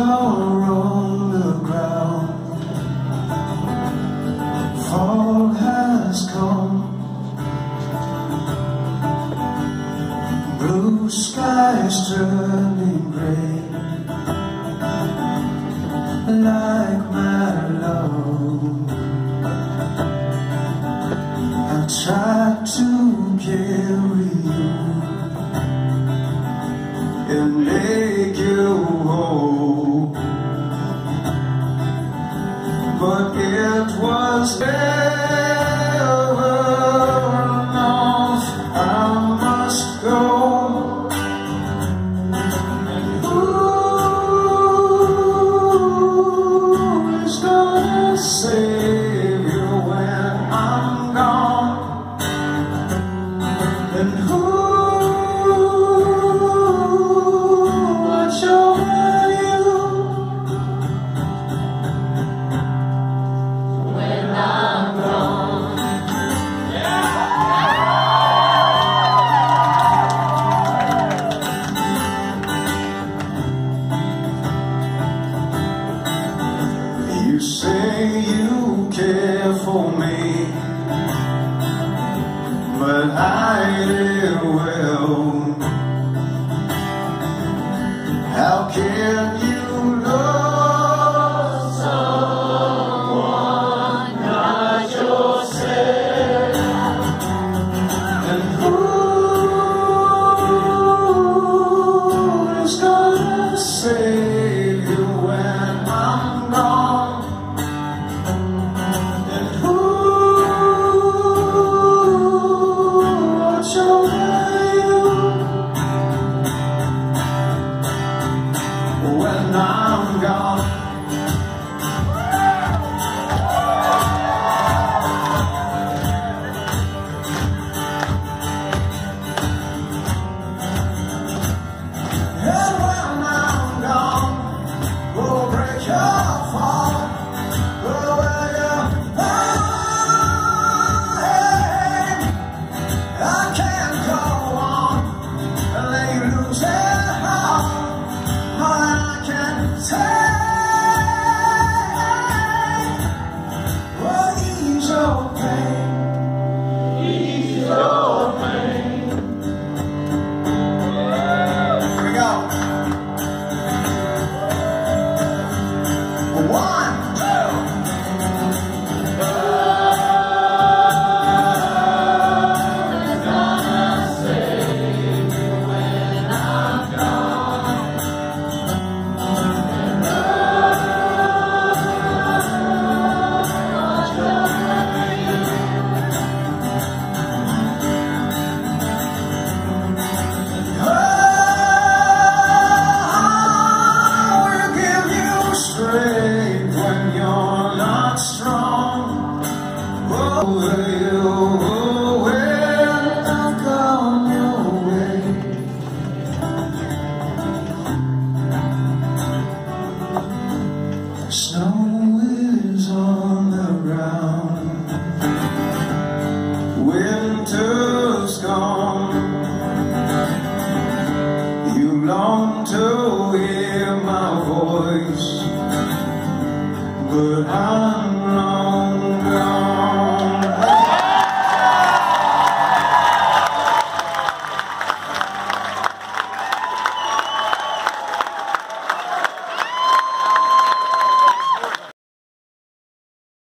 are on the ground. Fall has come. Blue skies turning gray. Like But it was never say you care for me, but I did well. How can you love someone not yourself? And who is gonna save when I'm gone. Why? Snow is on the ground. Winter's gone You long to hear my voice But I